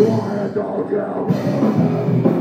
Why don't you?